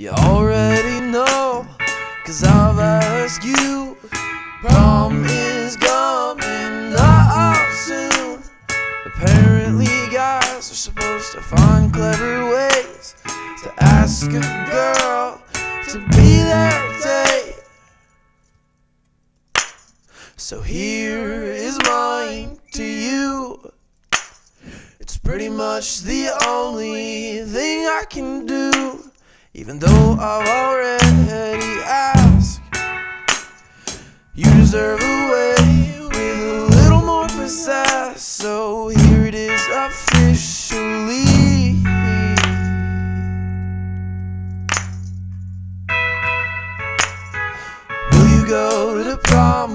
You already know, cause I've asked you. Prom is coming up soon. Apparently, guys are supposed to find clever ways to ask a girl to be their date. So here is mine to you. It's pretty much the only thing I can do, even though I've already asked. You deserve a way with a little more pizzazz, so here it is officially. Will you go to the prom